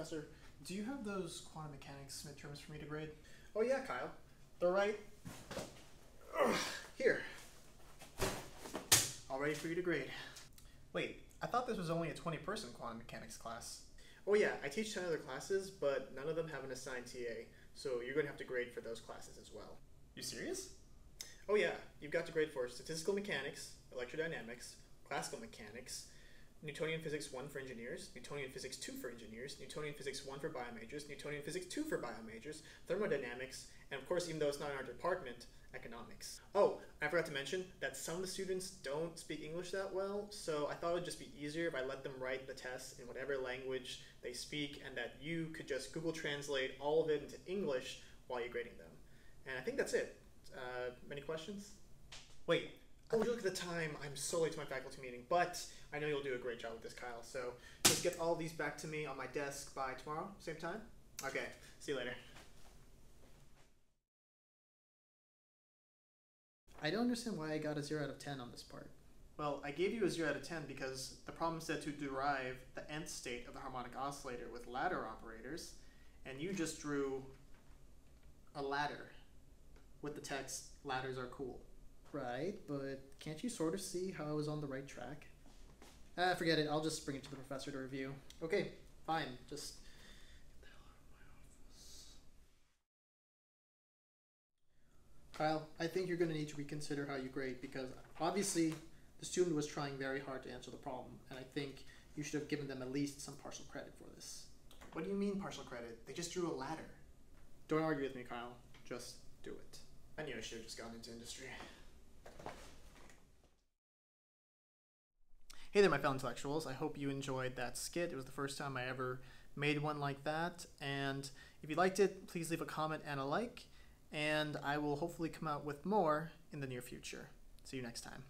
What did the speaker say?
Professor, do you have those quantum mechanics midterms for me to grade? Oh yeah, Kyle. They're right Ugh, here. All ready for you to grade. Wait, I thought this was only a 20 person quantum mechanics class. Oh yeah, I teach 10 other classes, but none of them have an assigned TA, so you're going to have to grade for those classes as well. You serious? Oh yeah, you've got to grade for statistical mechanics, electrodynamics, classical mechanics, Newtonian physics 1 for engineers, Newtonian physics 2 for engineers, Newtonian physics 1 for biomajors, Newtonian physics 2 for biomajors, thermodynamics, and of course, even though it's not in our department, economics. Oh, I forgot to mention that some of the students don't speak English that well, so I thought it would just be easier if I let them write the tests in whatever language they speak and that you could just Google Translate all of it into English while you're grading them. And I think that's it. Uh, any questions? Wait, Oh, you look at the time. I'm so late to my faculty meeting, but I know you'll do a great job with this, Kyle. So just get all these back to me on my desk by tomorrow, same time? Okay, see you later. I don't understand why I got a 0 out of 10 on this part. Well, I gave you a 0 out of 10 because the problem said to derive the nth state of the harmonic oscillator with ladder operators, and you just drew a ladder with the text, ladders are cool. Right, but can't you sort of see how I was on the right track? Ah, forget it. I'll just bring it to the professor to review. Okay, fine. Just Kyle, I think you're going to need to reconsider how you grade because obviously the student was trying very hard to answer the problem, and I think you should have given them at least some partial credit for this. What do you mean partial credit? They just drew a ladder. Don't argue with me, Kyle. Just do it. I knew I should have just gone into industry. Hey there, my fellow intellectuals. I hope you enjoyed that skit. It was the first time I ever made one like that. And if you liked it, please leave a comment and a like. And I will hopefully come out with more in the near future. See you next time.